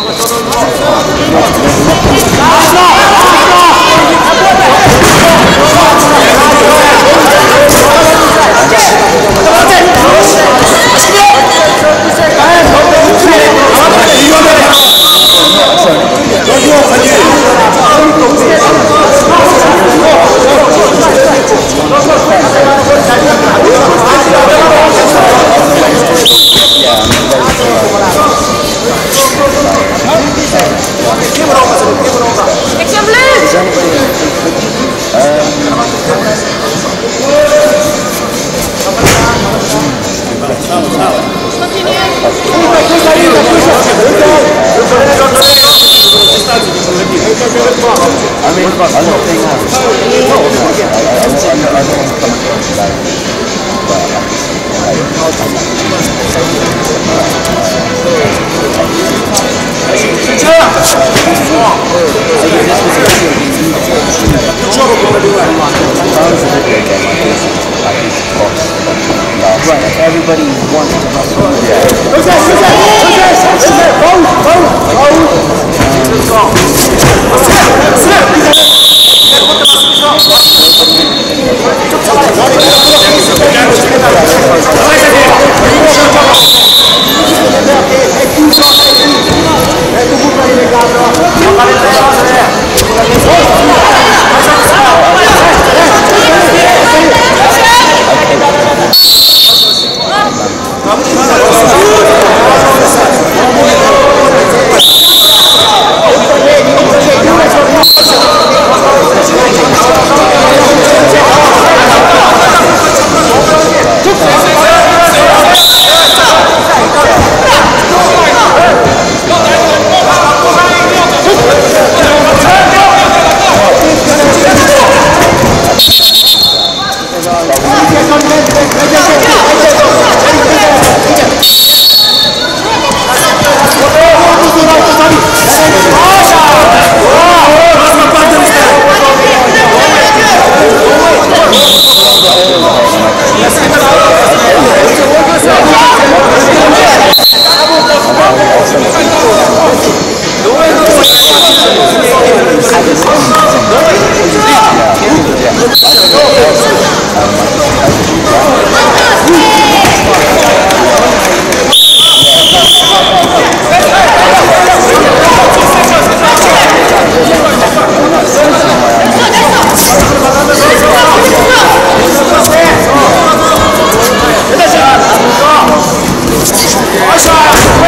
我走走走，我走 I mean, but I don't think I'm. No, I don't think I don't to come across like. But I'm Yeah. Vamos, vamos.